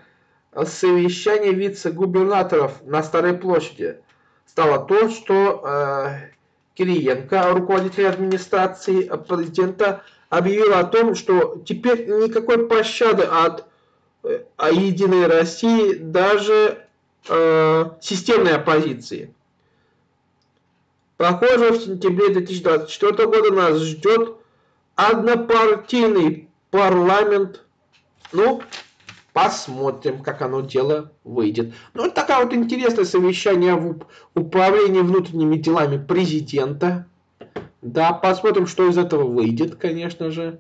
совещания вице-губернаторов на Старой площади стало то, что э, Кириенко, руководитель администрации президента, объявил о том, что теперь никакой пощады от э, Единой России даже э, системной оппозиции. Похоже, в сентябре 2024 года нас ждет однопартийный парламент. Ну, посмотрим, как оно дело выйдет. Ну, вот такая вот интересное совещание в управлении внутренними делами президента. Да, посмотрим, что из этого выйдет, конечно же.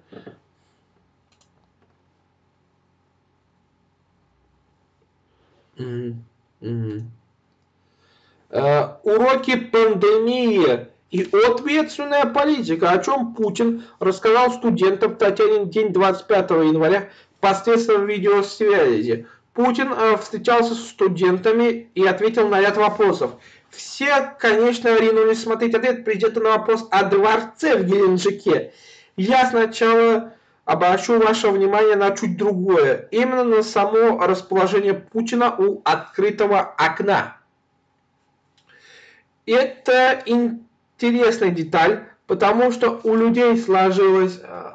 Mm-hmm. Э, уроки пандемии и ответственная политика, о чем Путин рассказал студентам в Татьянин день 25 января посредством видеосвязи. Путин э, встречался с студентами и ответил на ряд вопросов. Все, конечно, ринулись смотреть ответ президента на вопрос о дворце в Геленджике. Я сначала обращу ваше внимание на чуть другое. Именно на само расположение Путина у открытого окна. Это интересная деталь, потому что у людей сложилось э,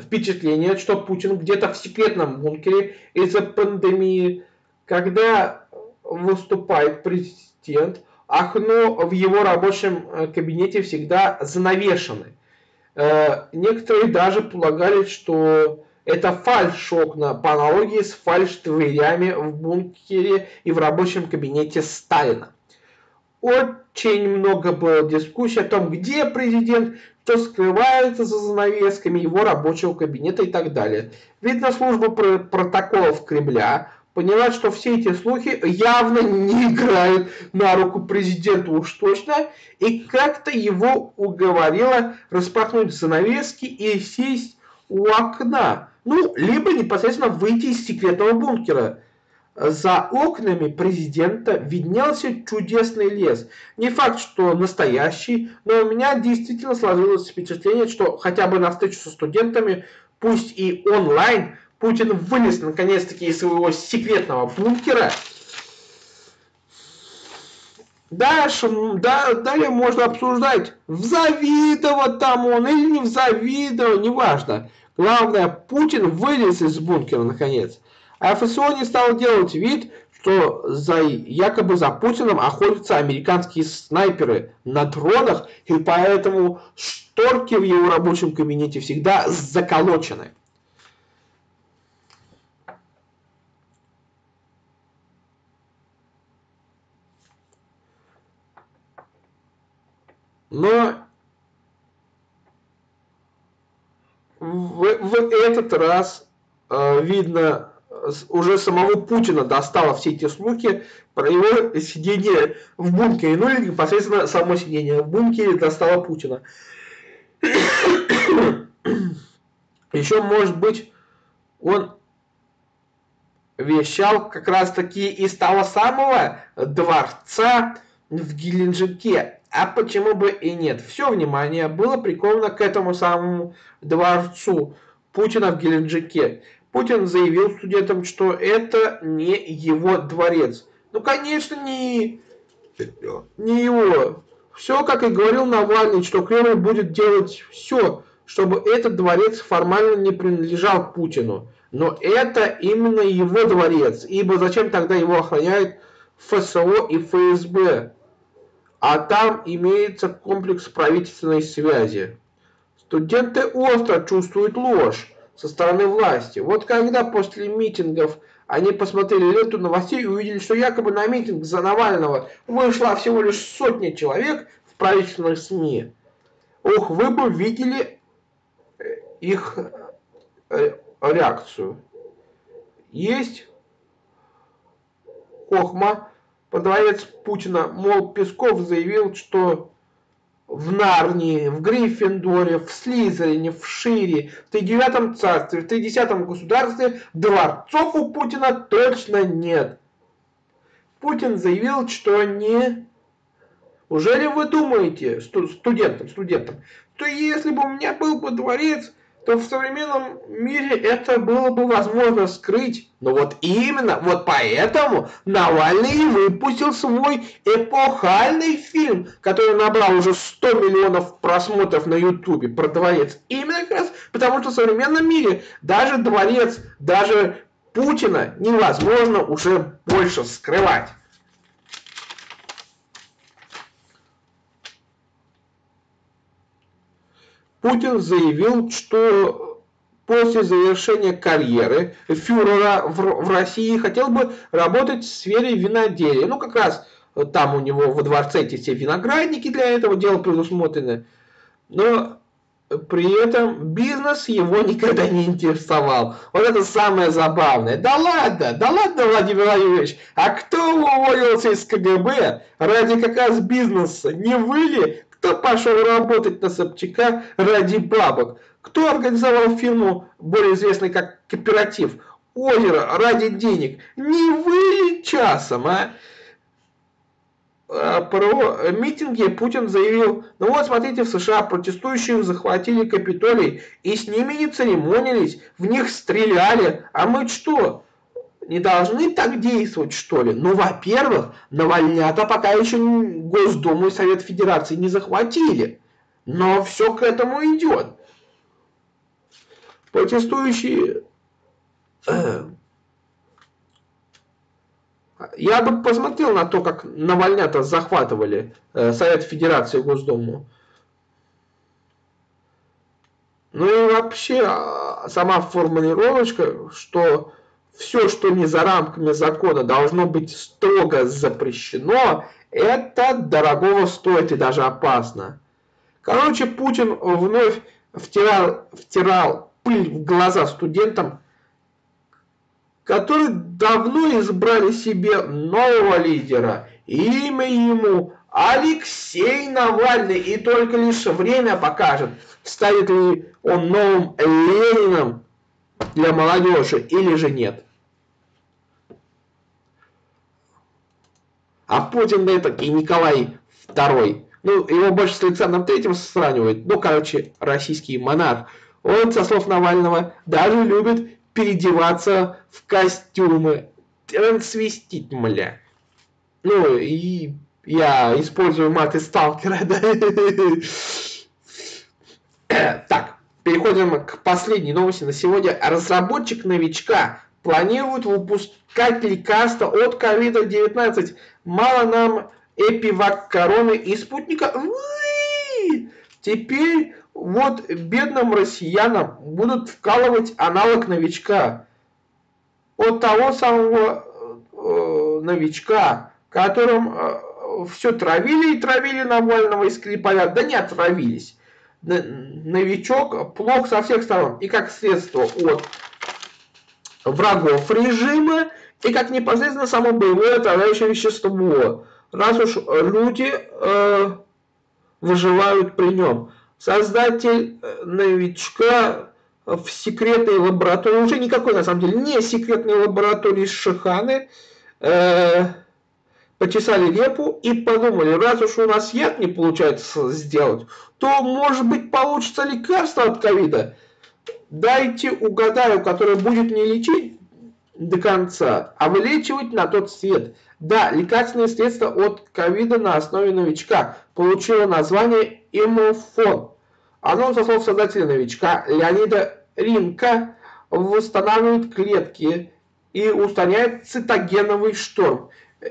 впечатление, что Путин где-то в секретном бункере из-за пандемии, когда выступает президент, окно в его рабочем э, кабинете всегда занавешены. Э, некоторые даже полагали, что это фальш-окна по аналогии с фальш-дверями в бункере и в рабочем кабинете Сталина. Очень много было дискуссий о том, где президент, что скрывается за занавесками его рабочего кабинета и так далее. Видно, служба протоколов Кремля поняла, что все эти слухи явно не играют на руку президенту уж точно, и как-то его уговорила распахнуть занавески и сесть у окна. Ну, либо непосредственно выйти из секретного бункера. За окнами президента виднелся чудесный лес. Не факт, что настоящий, но у меня действительно сложилось впечатление, что хотя бы на встречу со студентами, пусть и онлайн, Путин вылез наконец-таки из своего секретного бункера. Дальше, да, далее можно обсуждать, завидовал там он или не завидовал, неважно. Главное, Путин вылез из бункера наконец. А ФСО не стал делать вид, что за, якобы за Путиным охотятся американские снайперы на дронах, и поэтому шторки в его рабочем кабинете всегда заколочены. Но в, в этот раз э, видно уже самого Путина достало все эти слухи про его сидение в бункере, ну или непосредственно само сидение в бункере достало Путина. Еще, может быть, он вещал как раз таки из того самого дворца в Геленджике. А почему бы и нет? Все внимание было приковано к этому самому дворцу Путина в Геленджике. Путин заявил студентам, что это не его дворец. Ну, конечно, не, не его. Все, как и говорил Навальный, что Кремль будет делать все, чтобы этот дворец формально не принадлежал Путину. Но это именно его дворец, ибо зачем тогда его охраняют ФСО и ФСБ? А там имеется комплекс правительственной связи. Студенты остро чувствуют ложь со стороны власти. Вот когда после митингов они посмотрели ленту новостей и увидели, что якобы на митинг за Навального вышла всего лишь сотня человек в правительственных СМИ. Ух, вы бы видели э, их э, реакцию. Есть хохма, продавец Путина, мол, Песков заявил, что в Нарнии, в Гриффиндоре, в Слизерине, в Шире, в тридевятом царстве, в тридесятом государстве дворцов у Путина точно нет. Путин заявил, что не... Уже ли вы думаете, студентам, студентам, что если бы у меня был бы дворец, то в современном мире это было бы возможно скрыть. Но вот именно, вот поэтому Навальный выпустил свой эпохальный фильм, который набрал уже 100 миллионов просмотров на ютубе про дворец. Именно как раз потому, что в современном мире даже дворец, даже Путина невозможно уже больше скрывать. Путин заявил, что после завершения карьеры фюрера в, России хотел бы работать в сфере виноделия. Ну, как раз там у него во дворце эти все виноградники для этого дела предусмотрены. Но при этом бизнес его никогда не интересовал. Вот это самое забавное. Да ладно, да ладно, Владимир Владимирович, а кто уволился из КГБ ради как раз бизнеса? Не вы ли? Кто пошел работать на Собчака ради бабок? Кто организовал фирму, более известной как Кооператив? Озеро ради денег. Не вы часом, а? а? Про митинги Путин заявил, ну вот смотрите, в США протестующие захватили Капитолий и с ними не церемонились, в них стреляли, а мы что? Не должны так действовать, что ли? Ну, во-первых, Навальнята пока еще Госдуму и Совет Федерации не захватили. Но все к этому идет. Протестующие... Э, я бы посмотрел на то, как Навальнята захватывали э, Совет Федерации Госдуму. Ну и вообще, а, сама формулировочка, что все, что не за рамками закона, должно быть строго запрещено, это дорогого стоит и даже опасно. Короче, Путин вновь втирал, втирал пыль в глаза студентам, которые давно избрали себе нового лидера. Имя ему Алексей Навальный. И только лишь время покажет, станет ли он новым Лениным для молодежи или же нет. А Путин это и Николай II. Ну, его больше с Александром Третьим сравнивают. Ну, короче, российский монарх. Он, со слов Навального, даже любит переодеваться в костюмы. Трансвестить, мля. Ну, и я использую мат из сталкера, да. Так, переходим к последней новости на сегодня. Разработчик новичка планирует выпускать лекарства от COVID-19. Мало нам эпивак короны и спутника. Теперь вот бедным россиянам будут вкалывать аналог новичка. От того самого э, новичка, которым э, все травили и травили Навального и Скрипаля, да не отравились. Новичок плох со всех сторон. И как следствие от врагов режима и как непосредственно само боевое отравляющее вещество, раз уж люди э, выживают при нем. Создатель э, новичка в секретной лаборатории, уже никакой на самом деле, не секретной лаборатории Шиханы, э, почесали репу и подумали, раз уж у нас яд не получается сделать, то может быть получится лекарство от ковида дайте угадаю, который будет не лечить до конца, а вылечивать на тот свет. Да, лекарственное средство от ковида на основе новичка получило название имофон. Оно, со слов создателя новичка Леонида Ринка, восстанавливает клетки и устраняет цитогеновый шторм.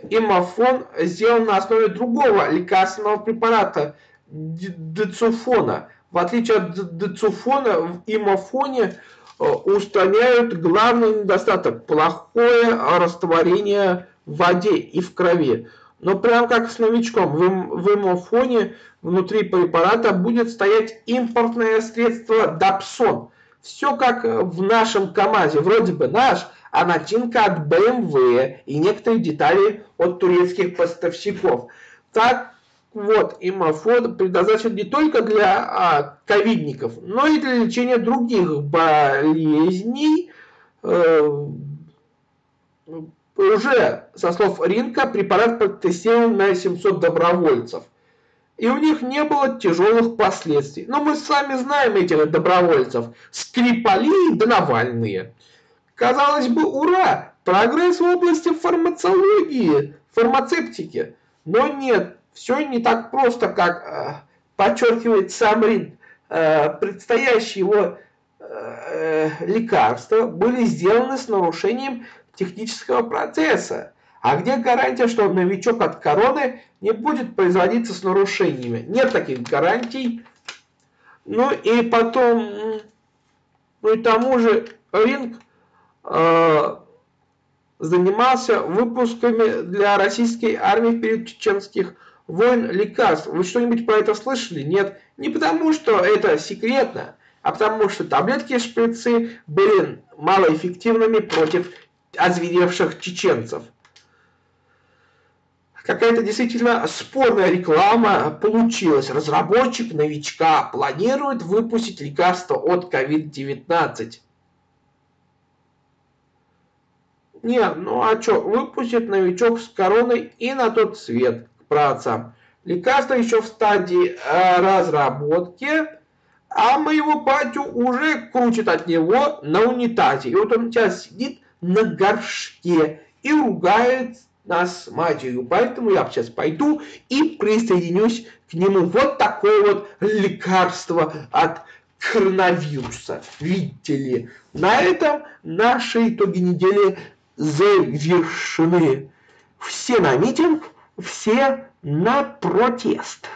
Имофон сделан на основе другого лекарственного препарата децуфона – в отличие от децуфона, в имофоне э, устраняют главный недостаток – плохое растворение в воде и в крови. Но прям как с новичком, в имофоне внутри препарата будет стоять импортное средство Дапсон. Все как в нашем КАМАЗе, вроде бы наш, а начинка от BMW и некоторые детали от турецких поставщиков. Так вот, имофон предназначен не только для а, ковидников, но и для лечения других болезней. Э, уже, со слов Ринка, препарат протестирован на 700 добровольцев. И у них не было тяжелых последствий. Но мы сами знаем этих добровольцев. Скрипали да Навальные. Казалось бы, ура! Прогресс в области фармацологии, фармацевтики. Но нет, все не так просто, как э, подчеркивает сам Рин. Э, предстоящие его э, лекарства были сделаны с нарушением технического процесса. А где гарантия, что новичок от короны не будет производиться с нарушениями? Нет таких гарантий. Ну и потом, ну и тому же Ринг занимался выпусками для российской армии перед чеченских войн лекарств. Вы что-нибудь про это слышали? Нет. Не потому, что это секретно, а потому что таблетки и шприцы были малоэффективными против озверевших чеченцев. Какая-то действительно спорная реклама получилась. Разработчик новичка планирует выпустить лекарство от COVID-19. Не, ну а что, выпустит новичок с короной и на тот свет к праотцам. Лекарство еще в стадии э, разработки, а моего батю уже крутит от него на унитазе. И вот он сейчас сидит на горшке и ругает нас с матерью. Поэтому я сейчас пойду и присоединюсь к нему. Вот такое вот лекарство от коронавируса. Видите ли, на этом наши итоги недели завершены. Все на митинг, все на протест.